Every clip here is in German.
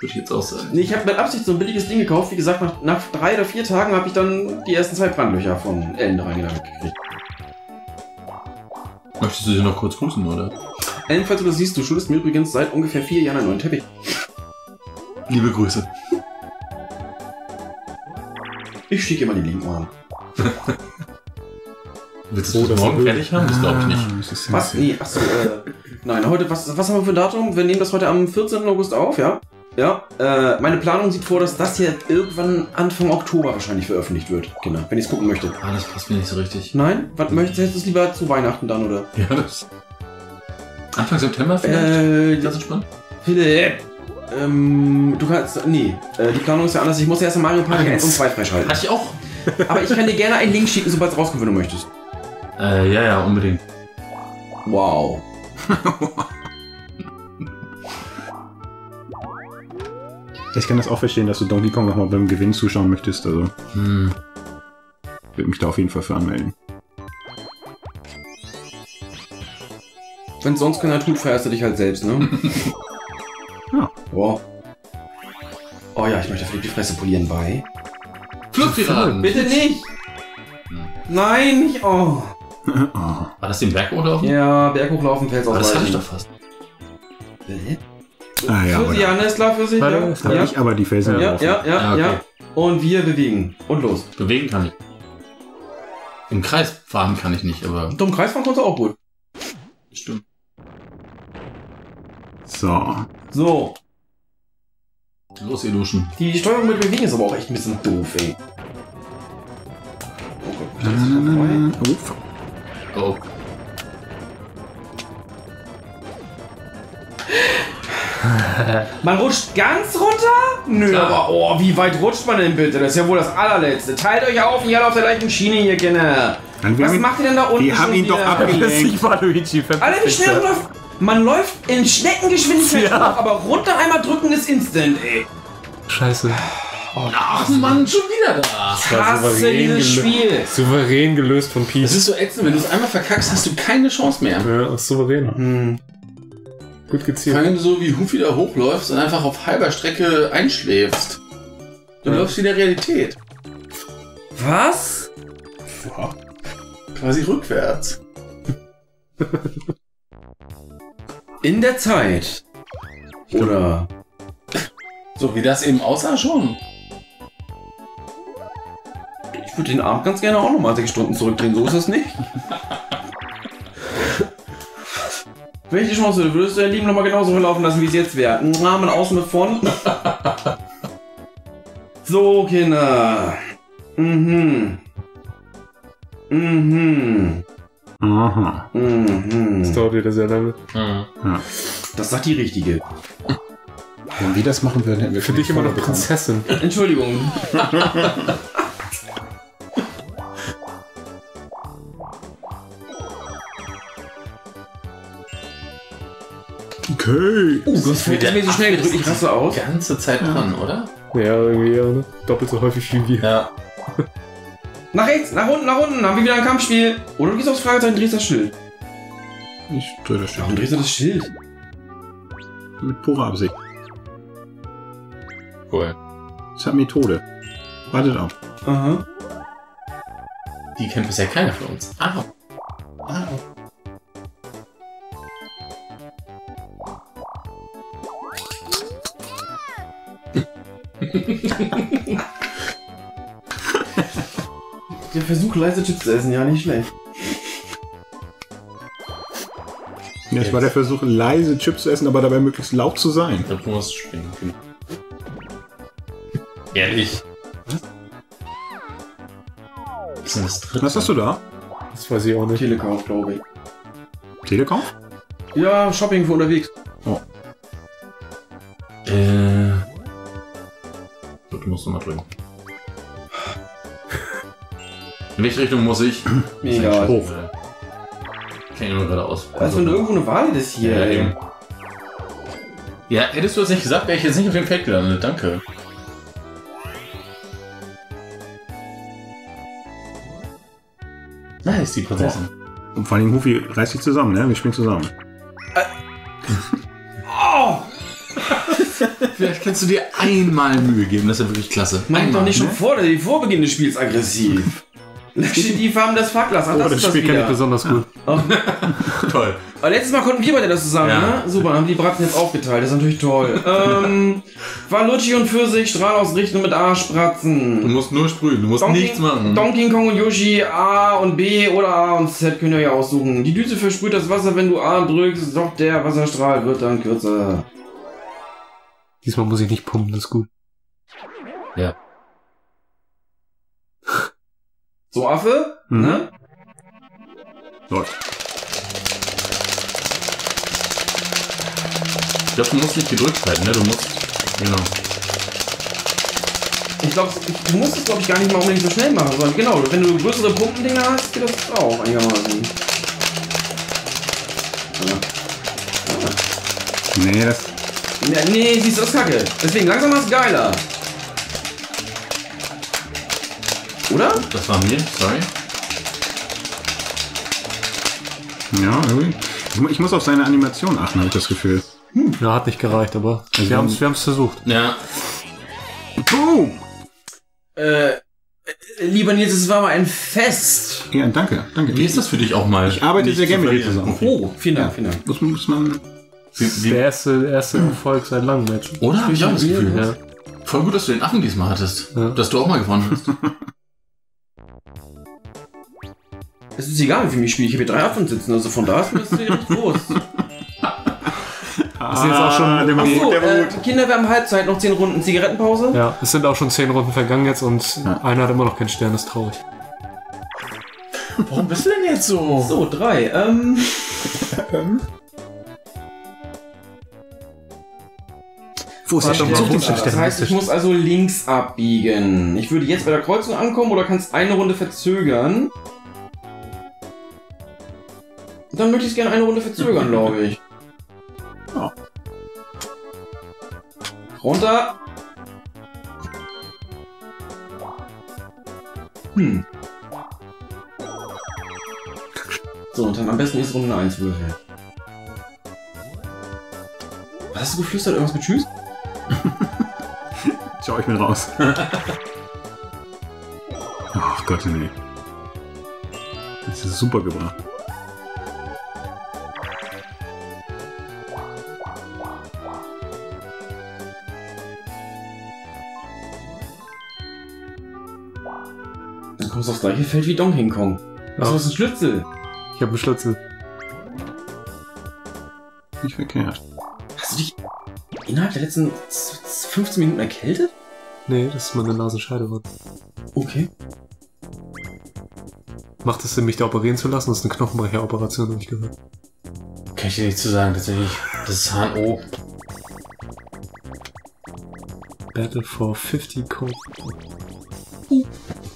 Würde ich jetzt auch sagen. Nee, ich habe mit Absicht so ein billiges Ding gekauft. Wie gesagt, nach, nach drei oder vier Tagen habe ich dann die ersten zwei Brandlöcher von Ellen reingekriegt. Möchtest du sie noch kurz grüßen, oder? Ellen, falls du das siehst, du schuldest mir übrigens seit ungefähr vier Jahren einen neuen Teppich. Liebe Grüße. Ich schicke mal die Linken an. Willst Oh, du das das morgen fertig haben? Das glaube ich nicht. Ah, Was? Nee, achso, äh, nein, heute, was, was haben wir für ein Datum? Wir nehmen das heute am 14. August auf, ja? Ja, äh, meine Planung sieht vor, dass das hier irgendwann Anfang Oktober wahrscheinlich veröffentlicht wird, Kinder, wenn ihr es gucken möchtet. Ah, das passt mir nicht so richtig. Nein? Was möchtest du jetzt lieber zu Weihnachten dann, oder? Ja, das. Anfang September vielleicht? Äh, das entspannt? Philipp, ähm, du kannst, nee, äh, die Planung ist ja anders. Ich muss ja erst mal Mario Party 1 und 2 freischalten. Hatte ich auch. Aber ich kann dir gerne einen Link schicken, sobald es rauskommt, wenn du möchtest. Äh, ja, ja, unbedingt. Wow. Ich kann das auch verstehen, dass du Donkey Kong nochmal beim Gewinn zuschauen möchtest. Also Hm. würde mich da auf jeden Fall für anmelden. Wenn sonst keiner tut, feierst du dich halt selbst, ne? Ja. Boah. Oh ja, ich möchte Philipp die Fresse polieren bei. Flugpiraten! Bitte nicht! Hm. Nein, nicht. Oh. Ah. War das den Berg hochlaufen? Ja, Berg hochlaufen, Fels Aber das hatte ich doch fast. Hä? Ah, ja, für aber Sie, da, Anne, ist klar für sich? Warte, Ja, das hab ja. ich aber die Felsen Ja, ja, ja, Ja, okay. ja. Und wir bewegen. Und los. Bewegen kann ich. Im Kreis fahren kann ich nicht, aber Dumm Kreis fahren konntest du auch gut. stimmt. So. So. Los, ihr Luschen. Die Steuerung mit Bewegen ist aber auch echt ein bisschen doof, ey. Oh Gott, Na, das ist na, na, vorbei. na. Oh, fuck. Oh. Man rutscht ganz runter? Nö, Klar. aber oh, wie weit rutscht man denn bitte? Das ist ja wohl das allerletzte. Teilt euch auf und ihr auf der gleichen Schiene hier, Kinder. Was haben ihn, macht ihr denn da unten? wir haben schon ihn doch wieder? abgelenkt. war Luigi. Alter, wie schnell läuft. Man läuft in Schneckengeschwindigkeit Ja. hoch, aber runter einmal drücken ist instant, ey. Scheiße. Ach Mann, schon wieder da. souverän dieses Spiel. Souverän gelöst von Es Peach. ist so ätzend, wenn du es einmal verkackst, hast du keine Chance mehr. Ja, ist souverän. Hm. Gut Vor gezielt. allem, wenn du so wie Hufi da hochläufst und einfach auf halber Strecke einschläfst. Du Ja. läufst wie in der Realität. Was? Quasi rückwärts. In der Zeit. Oder. So wie das eben aussah schon. Ich würde den Abend ganz gerne auch nochmal sechs Stunden zurückdrehen, so ist das nicht. Welche Chance würdest du dein Leben nochmal genauso verlaufen lassen, wie es jetzt wäre? Namen außen mit vorn. so, Kinder. Mhm. Mhm. Aha. Das Mhm. dauert wieder sehr lange. Hm. Das sagt die Richtige. Wenn wir das machen würden, hätten wir Für dich immer noch. Prinzessin. Entschuldigung. Okay. Uh, das wird mir so schnell gedrückt, ich raste aus. Die ganze Zeit dran, oder? Ja, irgendwie ja, ne? Doppelt so häufig wie wir. Ja. Nach rechts, nach unten, nach unten, haben wir wieder ein Kampfspiel. Oder du gehst aufs Fragezeichen, drehst das Schild. Ich drehe das Warum schon. drehst du das Schild? Mit purer Absicht. Cool. Das hat Methode. Wartet auf. Aha. Die kennt bisher keiner von uns. Ah. Ah. Der Versuch, leise Chips zu essen, ja, nicht schlecht. Ja, es war der Versuch, leise Chips zu essen, aber dabei möglichst laut zu sein. Musst du springen. Ehrlich. Was ist denn das dritte? Was hast du da? Das weiß ich auch nicht. Telekauf, glaube ich. Telekom? Ja, Shopping für unterwegs. So, du musst nochmal drücken. In welche Richtung muss ich? Hoch. Ich kenne nur gerade aus. Also, wenn du irgendwo eine Wahl ist hier, Ja, ey. eben. Ja, hättest du das nicht gesagt, wäre ich jetzt nicht auf dem Feld gelandet. Danke. Nice, die Prinzessin. Und vor allem Hufi reißt sich zusammen, ne? Wir springen zusammen. Oh! Vielleicht kannst du dir einmal Mühe geben, das ist ja wirklich klasse. Mach einmal, doch nicht schon ne? vor, der vor Beginn des Spiels aggressiv. die Farben des Facklers. Ach, Oh, das das ist das Spiel kenne ich besonders gut. Toll. Aber letztes Mal konnten wir beide das zusammen, Ja. ne? Super, dann haben die Braten jetzt aufgeteilt. Das ist natürlich toll. ähm, Valucci und Pfirsich, Strahl ausrichten mit Du A-Spratzen. musst nur sprühen, du musst Donkey, nichts machen. Donkey Kong und Yoshi, A und B oder A und Z könnt ihr ja aussuchen. Die Düse versprüht das Wasser, wenn du A drückst, doch der Wasserstrahl wird dann kürzer. Diesmal muss ich nicht pumpen, das ist gut. Ja. So, Affe? Mhm. Ne? Läuft. Ich glaube, du musst nicht gedrückt halten, ne? Du musst. Genau. Ich glaube, du musst es, glaube ich, gar nicht mal unbedingt so schnell machen, sondern genau, wenn du größere Pumpendinger hast, geht das auch einigermaßen. Nee, das. Ja, nee, siehst du, das ist kacke. Deswegen langsamer ist geiler. Oder? Das war mir, sorry. Ja, irgendwie. Ich, mu- ich muss auf seine Animation achten, habe ich das Gefühl. Ja, hat nicht gereicht, aber wir haben es wir haben's versucht. Ja. Boom! Äh, lieber Nils, es war mal ein Fest. Ja, danke, danke. Wie ist das für dich auch mal? Ich arbeite sehr gerne mit dir zusammen. Oh, vielen Dank, vielen Dank. Muss, muss man. Wie, Der wie, erste, erste Erfolg seit langem jetzt. oder? Hab ich auch das Gefühl. Ja. Voll gut, dass du den Affen diesmal hattest. Ja. Dass du auch mal gewonnen hast. Es ist egal, wie viel ich spiele. Ich habe hier drei Affen sitzen, also von da ist mir richtig groß. Das ist jetzt auch schon- der gut, der war äh, gut. Kinder, wir haben Halbzeit, noch 10 Runden Zigarettenpause. ja, es sind auch schon zehn Runden vergangen jetzt und Ja. einer hat immer noch keinen Stern, das ist traurig. Warum bist du denn jetzt so? So, drei. Ähm, Wo ist der Stern? mal, Such wo den ist der Stern. das heißt, ich muss also links abbiegen. Ich würde jetzt bei der Kreuzung ankommen oder kannst eine Runde verzögern. Dann möchte ich es gerne eine Runde verzögern, glaube ich. Ja. Runter. Hm. So, und dann am besten ist Runde 1 würfeln. Was hast du geflüstert? Irgendwas mit Tschüss? Schau ich mir raus. Ach Gott, nee. Das ist super gebracht. Dann kommst du aufs gleiche Feld wie Donkey Kong. Was ist ein Schlüssel? Ich habe einen Schlüssel. Nicht verkehrt. Hast du dich innerhalb der letzten z- z- 15 Minuten erkältet? Nee, das ist meine Nasenscheidewand. Okay. Macht es Sinn, mich da operieren zu lassen? Das ist eine Knochenbrecheroperation, habe ich gehört. Kann ich dir nicht zu sagen, tatsächlich. Das ist HNO. Battle for 50 Code.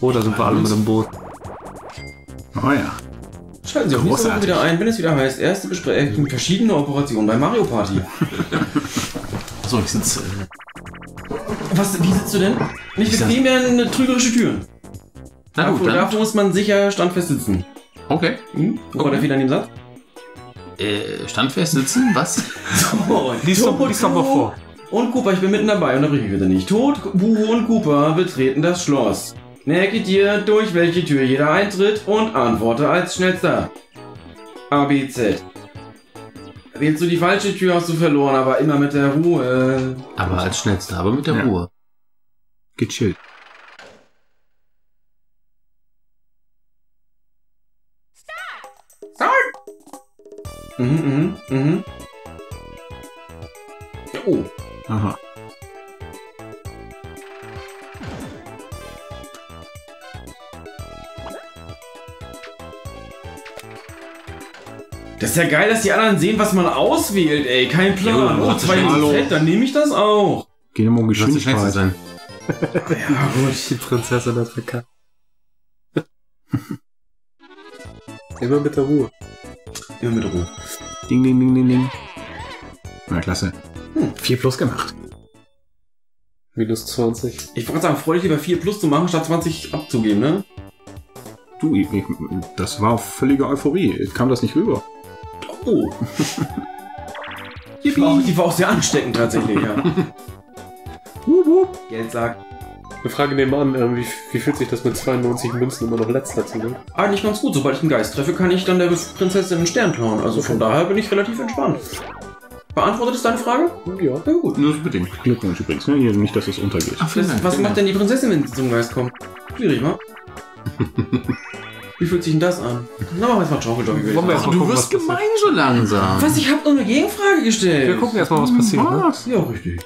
Oh, da sind wir alle mit dem Boot. Oh ja. Schalten Sie auch nächste Woche wieder ein, wenn es wieder heißt, erste Besprechung verschiedene Operationen bei Mario Party. So, ich sitze. Was, wie sitzt du denn? Nicht Ich bequem werden trügerische Türen. Na gut, dafür, dafür muss man sicher standfest sitzen. Okay. Hm? Wo war Okay. der Fehler in dem Satz? Äh, standfest sitzen? Was? So, Lies doch, lies doch mal vor. Und Cooper, ich bin mitten dabei, unterbrich mich bitte nicht. Tod, Buhu und Cooper betreten das Schloss. Merke dir, durch welche Tür jeder eintritt und antworte als schnellster. A, B, Z. Wählst du die falsche Tür, hast du verloren, aber immer mit der Ruhe. Aber als schnellster, aber mit der Ja. Ruhe. Gechillt. Mhm, mhm, mhm. Oh, Aha. Ist ja geil, dass die anderen sehen, was man auswählt, ey. Kein Plan. Jo, Oh, zwei hallo. Fett, dann nehme ich das auch. Geht immer um der Geschwindigkeit. sein. Ja, gut. Die Prinzessin hat verkackt. Immer mit der Ruhe. Immer mit Ruhe. Ding, ding, ding, ding, ding. Na, klasse. Hm. 4 plus gemacht. Minus 20. Ich wollte sagen, freu dich lieber 4 plus zu machen, statt 20 abzugeben, ne? Du, ich, ich, das war völlige Euphorie. Kam das nicht rüber? Oh. Die war, auch, die war auch sehr ansteckend tatsächlich, ja. Wup, wup. Geldsack. Eine Frage nebenan, ähm, wie, wie fühlt sich das mit 92 Münzen immer noch letzter zu sein? Eigentlich ganz gut. Sobald ich einen Geist treffe, kann ich dann der Prinzessin einen Stern klauen. Also von daher bin ich relativ entspannt. Beantwortet es deine Frage? Ja. Ja, gut. Nur so bedingt. Glückwunsch übrigens, ne? Hier, nicht, dass es untergeht. Ach, Das, was macht denn die Prinzessin, wenn sie zum Geist kommt? Schwierig, wa? Wie fühlt sich denn das an? Na, machen wir jetzt mal Chocolate Jockey. würde ich Wollen wir erst mal Du gucken, wirst was gemein so langsam. Was? Ich hab nur eine Gegenfrage gestellt. Wir gucken erstmal, was passiert. Ne? Was? Ja, richtig.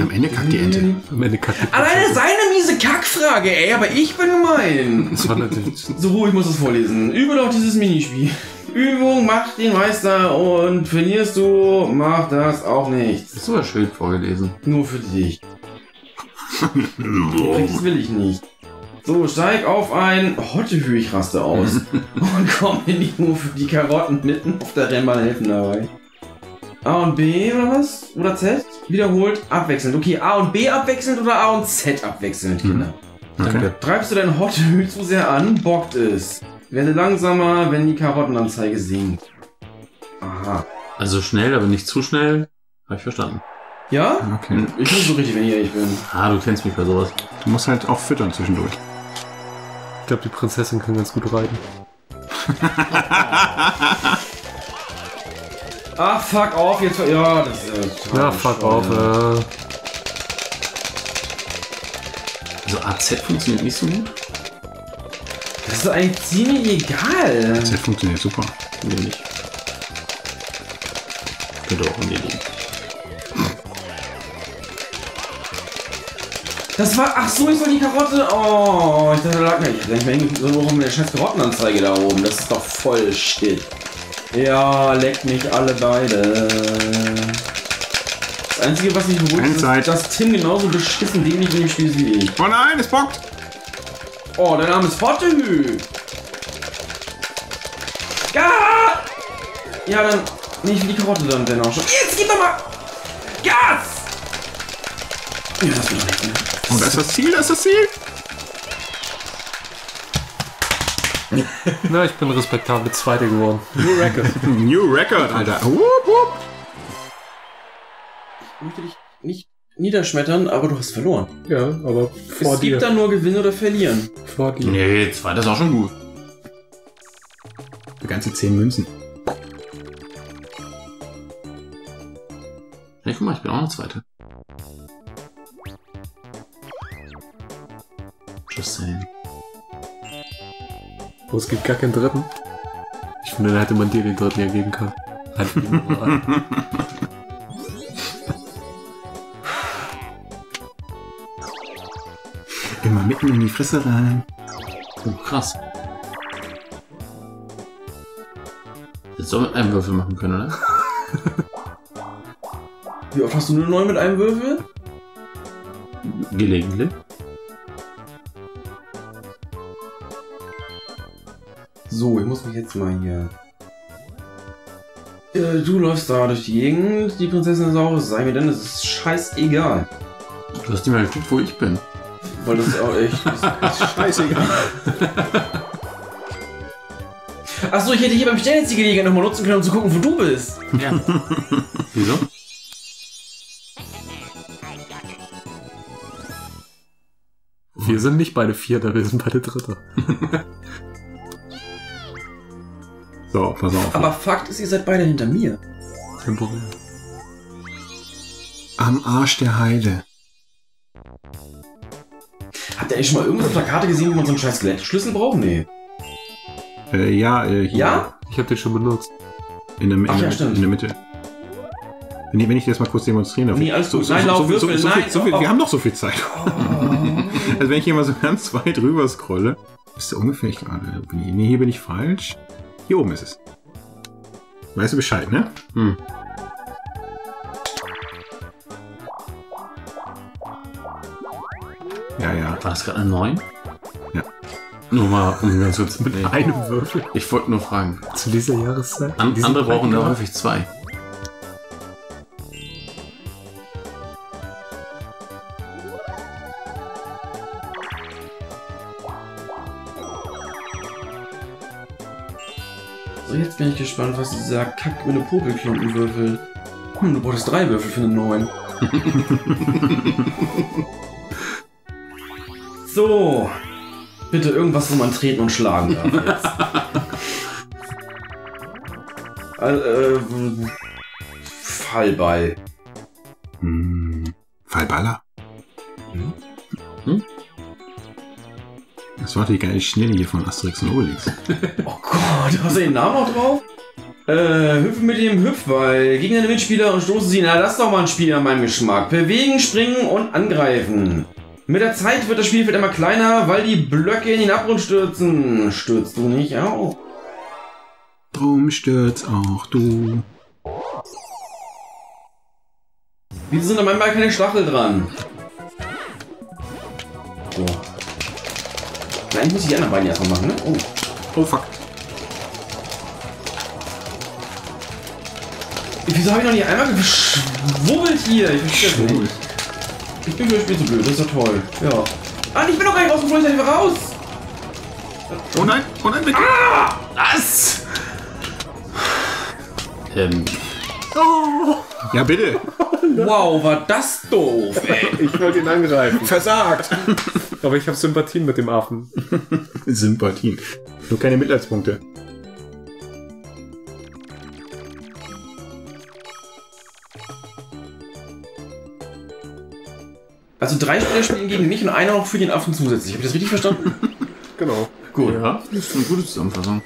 Am Ende kackt die Ente. Am Ende kackt die Alleine seine miese Kackfrage, ey, aber ich bin gemein. Das war natürlich. So, ich muss das vorlesen. Übe doch dieses Minispiel. Übung macht den Meister und verlierst du, mach das auch nichts. Das ist sogar schön vorgelesen. Nur für dich. Das will ich nicht. So, steig auf ein Hottehü, ich raste aus. und komm mir nicht nur für die Karotten mitten auf der Rennbahn helfen dabei. A und B oder was? Oder Z? Wiederholt abwechselnd. Okay, A und B abwechselnd oder A und Z abwechselnd, Kinder. Okay. Treibst du dein Hottehü zu sehr an, bockt es. Werde langsamer, wenn die Karottenanzeige sinkt. Aha. Also schnell, aber nicht zu schnell. Habe ich verstanden. Ja? Okay. Ich bin so richtig, wenn ich ehrlich bin. Ah, du kennst mich bei sowas. Du musst halt auch füttern zwischendurch. Ich glaube, die Prinzessin kann ganz gut reiten. Ach, fuck auf, jetzt. Ja, das ist. Äh, Ja, fuck auf. Äh, Also AZ funktioniert nicht so gut. Das ist eigentlich ziemlich egal. Das funktioniert super. Mir nicht. Könnte auch an dir liegen. Das war. Ach so, ich soll die Karotte. Oh, ich dachte, da lag nicht. Ich denke mir so nur um eine scheiß Karottenanzeige da oben. Das ist doch voll shit. Ja, leckt mich alle beide. Das Einzige, was mich beruhigt, ist, dass Tim genauso beschissen dämlich in dem Spiel ist wie ich. Oh nein, es bockt! Oh, dein Name ist Hottehü. Ja! Ja, dann nehme ich für die Karotte dann denn auch schon. Jetzt gib doch mal Gas! Ja, das nicht. Ne? Und das ist das Ziel, das ist das Ziel! na, ich bin respektabel Zweiter geworden. New Record. New Record, Alter. Wup, wup. Ich möchte dich nicht niederschmettern, aber du hast verloren. ja, aber vor es dir. gibt dann nur gewinnen oder verlieren. vor dir. Nee, zweiter ist auch schon gut. Für ganze 10 Münzen. Ja, guck mal, ich bin auch noch zweiter. Just saying. Oh, es gibt gar keinen dritten. Ich finde, da hätte man dir den dritten ja geben können. Halt. Immer mitten in die Fresse rein. Oh, krass. Jetzt soll mit einem Würfel machen können, oder? Wie oft hast du nur neun mit einem Würfel? Gelegentlich. So, ich muss mich jetzt mal hier. Äh, du läufst da durch die Gegend, die Prinzessin ist auch, sei mir denn, es ist scheißegal. Du hast nicht mal geguckt, wo ich bin. Weil das ist auch echt. Ist, ist scheißegal. Achso, ich hätte hier beim Stellen jetzt die Gelegenheit nochmal nutzen können, um zu gucken, wo du bist. Ja. Wieso? Wir sind nicht beide Vierter, wir sind beide Dritter. So, pass auf. Aber Fakt ist, ihr seid beide hinter mir. Temporär. Am Arsch der Heide. Habt ihr eigentlich schon mal irgendwas auf der Karte gesehen, wie man so einen scheiß Skelettschlüssel braucht? Nee. Äh, ja, äh, hier. Ja? Ich habe den schon benutzt. In der, in, Ach ja, der, stimmt. in der Mitte. Wenn ich, wenn ich dir das mal kurz demonstrieren darf. Nee, alles so, gut. so, Nein, so, lauf, so, so, so, Würfel, so, viel, nein, so viel, oh. Wir haben noch so viel Zeit. Also wenn ich hier mal so ganz weit rüber scrolle, ist da ungefähr ich gerade. ich- Nee, hier bin ich falsch. Hier oben ist es. Weißt du Bescheid, ne? Hm. Ja, ja. War das gerade eine 9? Ja. Nur mal, um ganz kurz mit Einem Würfel Ich wollte nur fragen. zu dieser Jahreszeit. An, andere brauchen da häufig zwei. So, jetzt bin ich gespannt, was dieser Kack mit einem Popelklumpen würfelt. Hm, du brauchst drei Würfel für eine 9. so. Bitte irgendwas, wo man treten und schlagen darf jetzt. Also, äh, Fallball. Hm. Fallballer. Hm? Hm? Das war die geile Schnelle hier von Asterix und Obelix. Oh Gott, hast du den Namen auch drauf? Äh, hüpfen mit dem Hüpfball gegen deine Mitspieler und stoßen sie. Na, das ist doch mal ein Spiel an meinem Geschmack. Bewegen, springen und angreifen. Mit der Zeit wird das Spielfeld immer kleiner, weil die Blöcke in den Abgrund stürzen. Stürzt du nicht auch? Drum stürz auch du. Wieso sind an meinem Ball keine Stachel dran? So. Nein, ich muss die anderen beiden erstmal machen, ne? Oh. Oh fuck. Wieso habe ich noch nicht einmal geschwubbelt hier? Ich das nicht. Ich bin für das Spiel zu blöd, das ist ja toll. Ja. Ah, ich bin doch gar nicht rausgeflogen, ich bin raus! Oh nein, oh nein, weg. Was? Ähm, Ja, bitte. Wow, war das doof, ey. Ich wollte ihn angreifen. Versagt. Aber ich habe Sympathien mit dem Affen. Sympathien. Nur keine Mitleidspunkte. Also drei Spieler spielen gegen mich und einer noch für den Affen zusätzlich. Habe ich das richtig verstanden? Genau. Gut. ja, das ist eine gute Zusammenfassung.